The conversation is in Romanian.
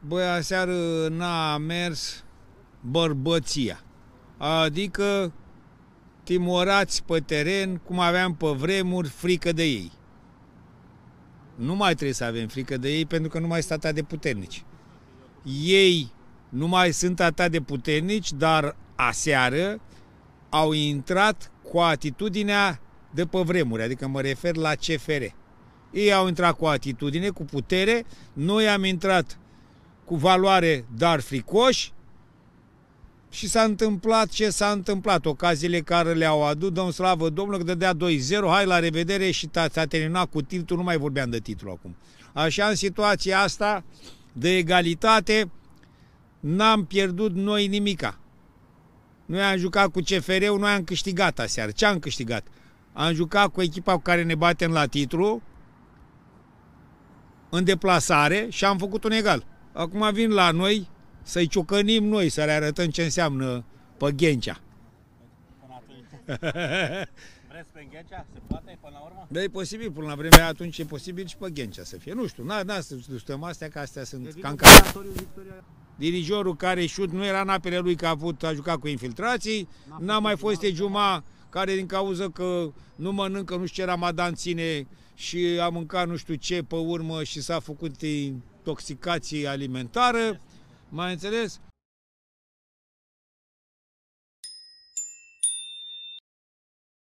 Băi, aseară n-a mers bărbăția. Adică timorați pe teren, cum aveam pe vremuri, frică de ei. Nu mai trebuie să avem frică de ei pentru că nu mai sunt atât de puternici. Ei nu mai sunt atât de puternici, dar aseară au intrat cu atitudinea de pe vremuri, adică mă refer la CFR. Ei au intrat cu atitudine, cu putere, noi am intrat cu valoare, dar fricoși, și s-a întâmplat ce s-a întâmplat. Ocaziile care le-au adus, domn slavă Domnului, că dădea 2-0, hai la revedere și s-a terminat cu titlul, nu mai vorbeam de titlu acum. Așa, în situația asta de egalitate, n-am pierdut noi nimica. Noi am jucat cu CFR-ul, noi am câștigat aseară. Ce am câștigat? Am jucat cu echipa cu care ne batem la titlu, în deplasare și am făcut un egal. Acum vin la noi să-i ciocănim noi, să le arătăm ce înseamnă pe Ghencea. Vreți pe Ghencea? Se poate până la urmă? Da, e posibil, până la vremea atunci e posibil și pe Ghencea să fie. Nu știu, n-a, n-a să stăm astea, că astea sunt Devine cancan. obligatoriu Victoria. Dirijorul care șut nu era în apele lui că a avut a jucat cu infiltrații, n-a mai fost Ejuma care din cauza că nu mănâncă, nu știu ce ramadan ține și a mâncat nu știu ce pe urmă și s-a făcut intoxicație alimentară, mai înțeles?